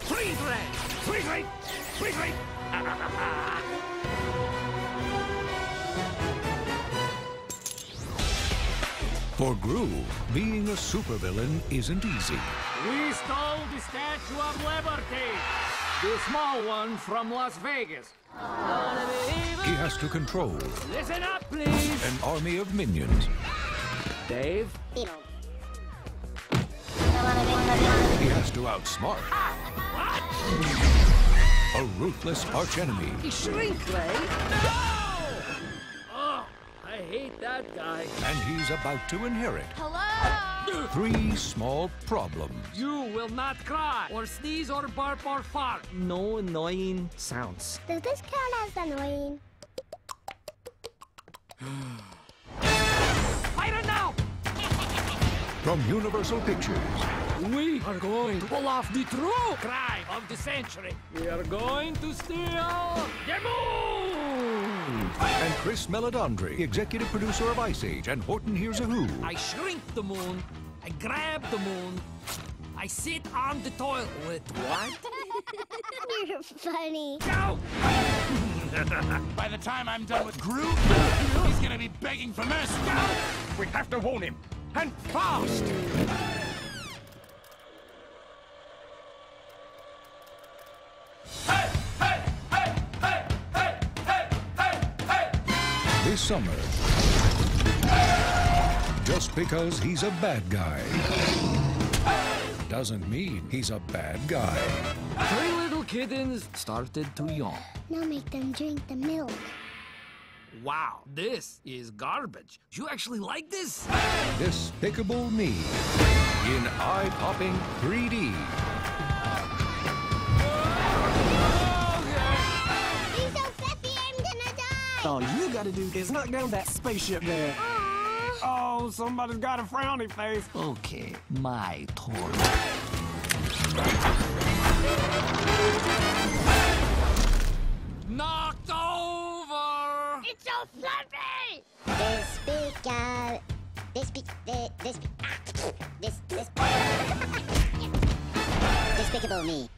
Freeze ray! Freeze ray! For Gru, being a supervillain isn't easy. We stole the Statue of Liberty! The small one from Las Vegas. He has to control Listen up, please! an army of minions. Dave? He has to outsmart a ruthless archenemy. Shrinkly? No! Oh, I hate that guy. And he's about to inherit Hello? Three small problems. You will not cry, or sneeze, or burp, or fart. No annoying sounds. Does this count as annoying? Fire it now! From Universal Pictures, We are going to pull off the true crime of the century. We are going to steal the moon! And Chris Meledandri, executive producer of Ice Age and Horton Hears a Who. I shrink the moon. I grab the moon. I sit on the toilet. With what? You're funny. Go! By the time I'm done with Gru, he's gonna be begging for mercy. We have to warn him. And fast! This summer, just because he's a bad guy doesn't mean he's a bad guy. Three little kittens started to yawn. Now make them drink the milk. Wow, this is garbage. You actually like this? Despicable Me in eye-popping 3D. All you gotta do is knock down that spaceship there. Aww. Oh, somebody's got a frowny face. Okay, my turn. Knocked over! It's so fluffy. Despicable. Despic. De, despi, ah, this. This. Despicable me.